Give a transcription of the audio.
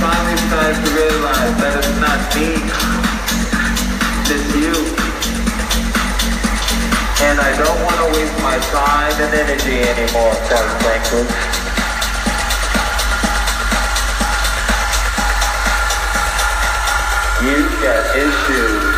finally started to realize that it's not me, it's you. And I don't want to waste my time and energy anymore, quite frankly. You got issues.